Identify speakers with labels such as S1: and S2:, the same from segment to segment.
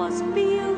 S1: must be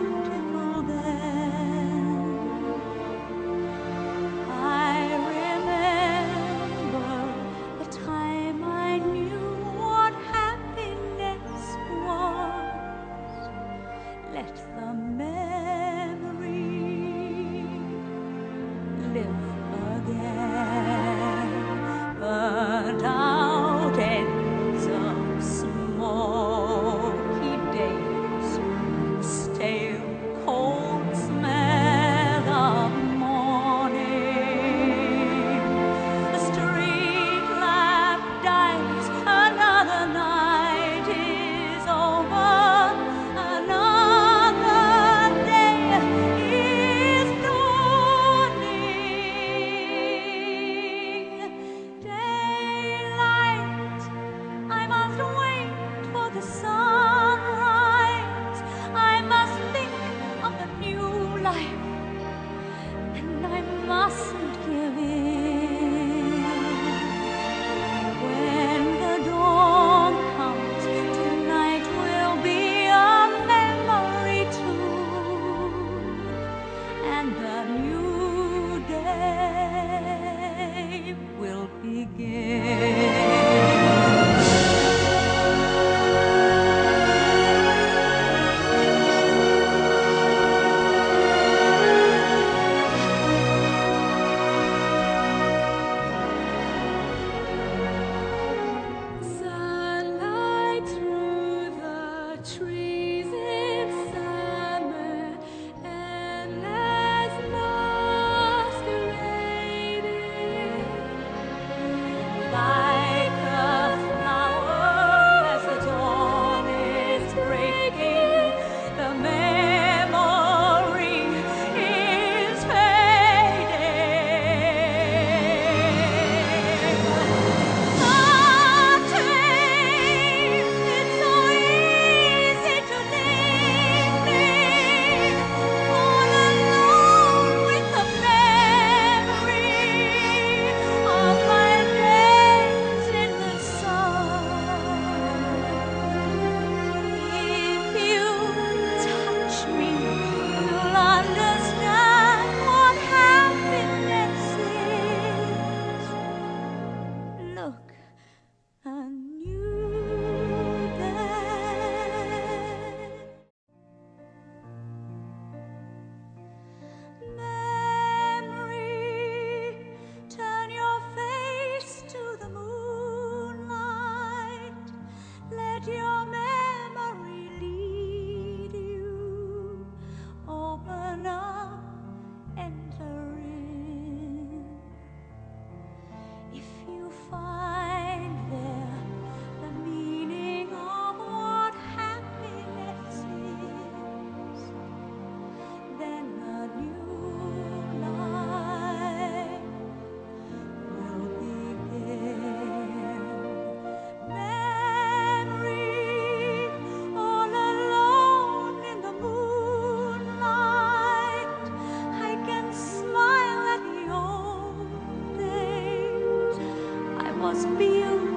S1: was built.